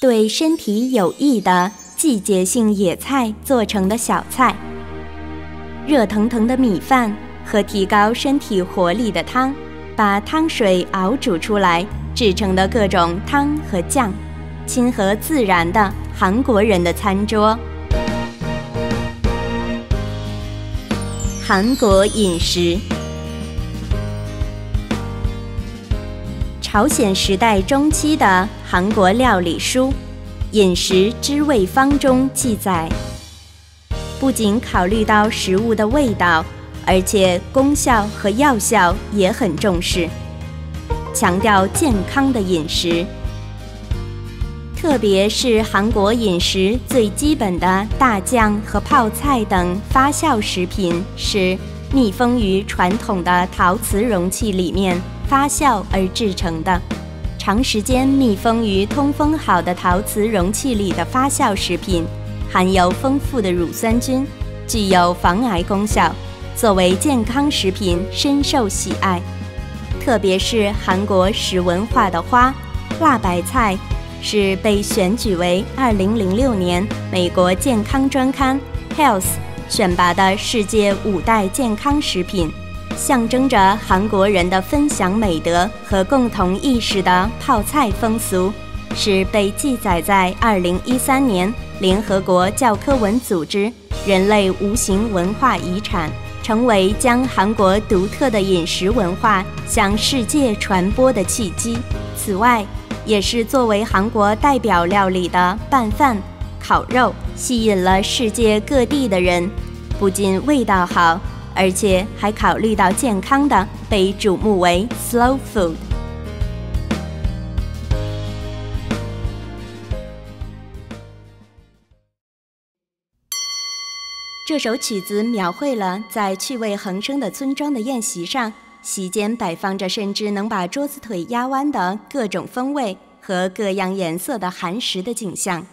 对身体有益的季节性野菜做成的小菜，热腾腾的米饭和提高身体活力的汤，把汤水熬煮出来制成的各种汤和酱，亲和自然的韩国人的餐桌。韩国饮食。朝鲜时代中期的韩国料理书《饮食知味方》中记载，不仅考虑到食物的味道，而且功效和药效也很重视，强调健康的饮食。特别是韩国饮食最基本的大酱和泡菜等发酵食品，是密封于传统的陶瓷容器里面。发酵而制成的，长时间密封于通风好的陶瓷容器里的发酵食品，含有丰富的乳酸菌，具有防癌功效，作为健康食品深受喜爱。特别是韩国食文化的花——辣白菜，是被选举为2006年美国健康专刊《Health》选拔的世界五代健康食品。象征着韩国人的分享美德和共同意识的泡菜风俗，是被记载在2013年联合国教科文组织人类无形文化遗产，成为将韩国独特的饮食文化向世界传播的契机。此外，也是作为韩国代表料理的拌饭、烤肉，吸引了世界各地的人，不仅味道好。而且还考虑到健康的，被瞩目为 slow food。这首曲子描绘了在趣味横生的村庄的宴席上，席间摆放着甚至能把桌子腿压弯的各种风味和各样颜色的寒食的景象。